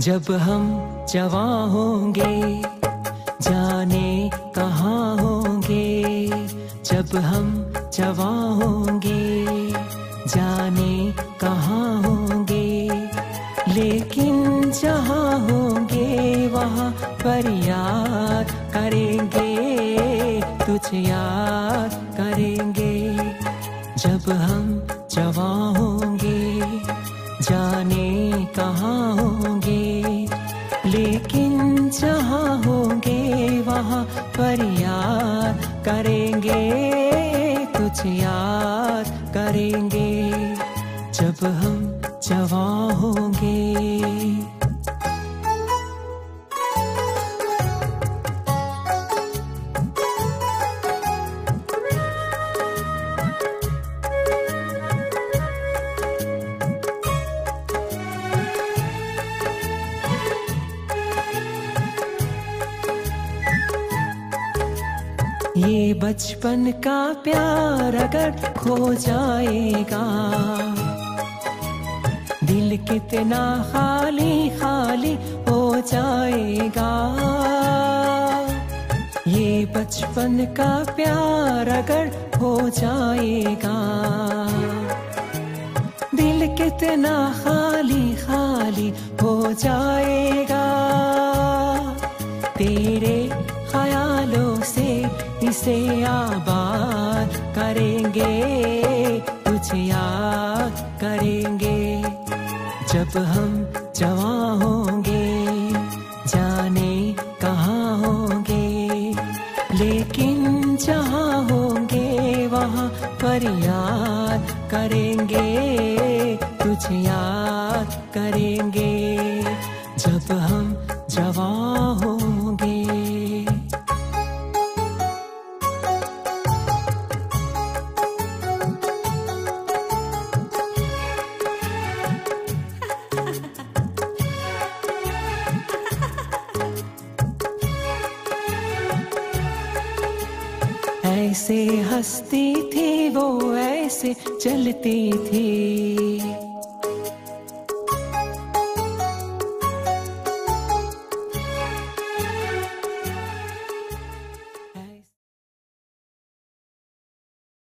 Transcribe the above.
जब हम जवा होंगे, जाने कहाँ होंगे? जब हम जवा होंगे, जाने कहाँ होंगे? लेकिन जहाँ होंगे, वहाँ पर याद करेंगे, तुझ याद करेंगे। जब हम जवा होंगे, जाने कहाँ होंगे? लेकिन जहाँ होंगे वहाँ पर याद करेंगे कुछ याद करेंगे। ये बचपन का प्यार अगर खो जाएगा। दिल कितना खाली खाली हो जाएगा। ये बचपन का प्यार अगर हो जाएगा। दिल कितना खाली खाली हो जाएगा। करेंगे, तुझे याद करेंगे। जब हम जवा होंगे, जाने कहाँ होंगे, लेकिन जहाँ होंगे, वहाँ पर याद करेंगे, तुझे याद करेंगे। जब हम जवा होंगे ऐसे हंसती थी वो ऐसे चलती थी।